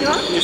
Давай,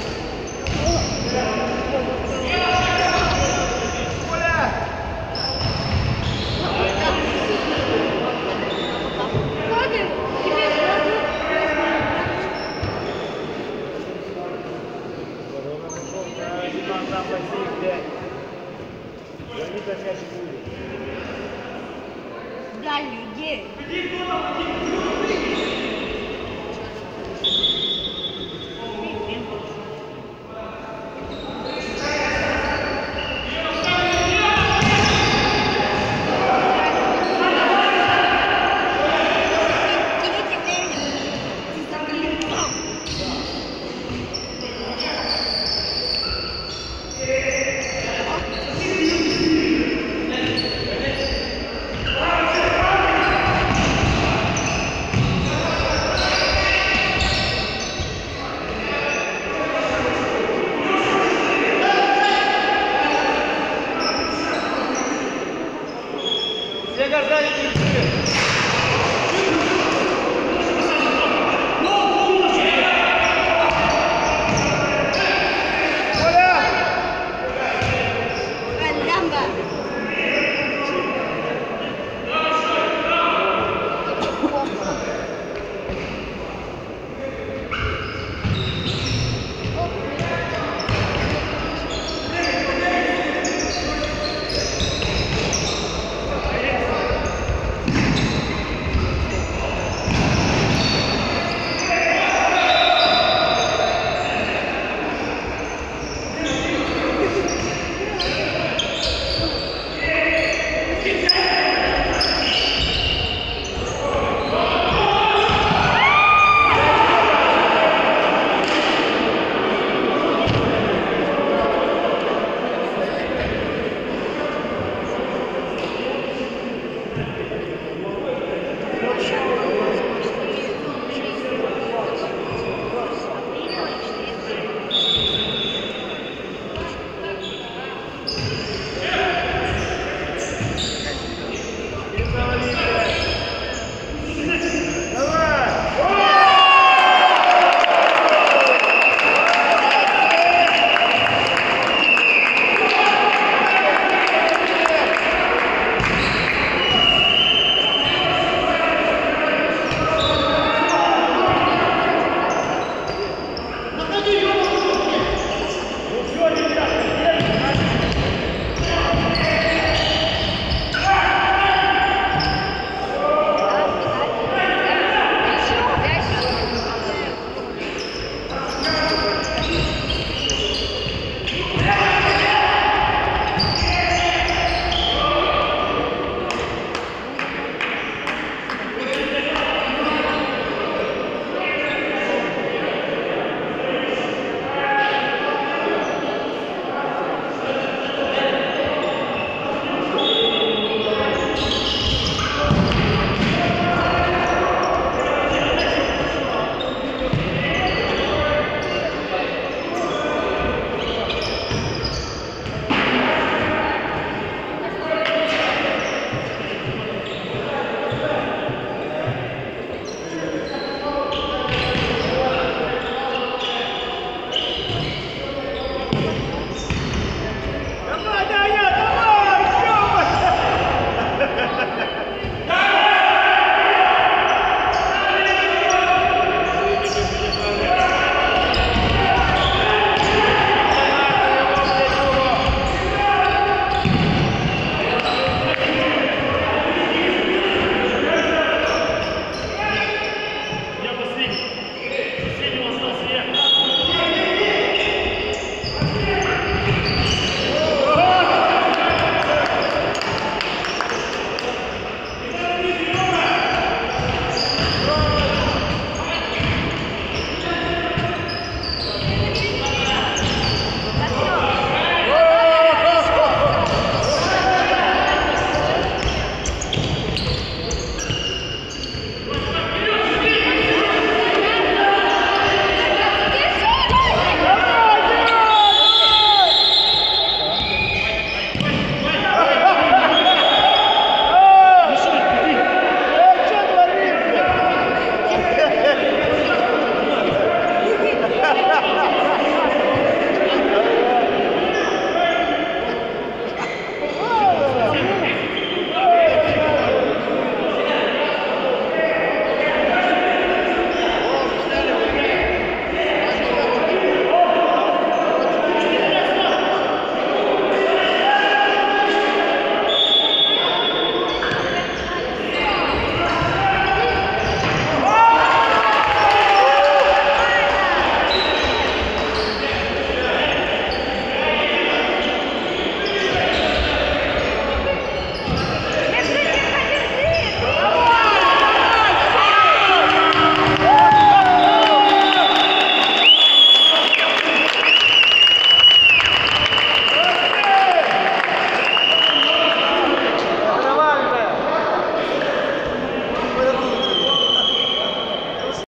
come.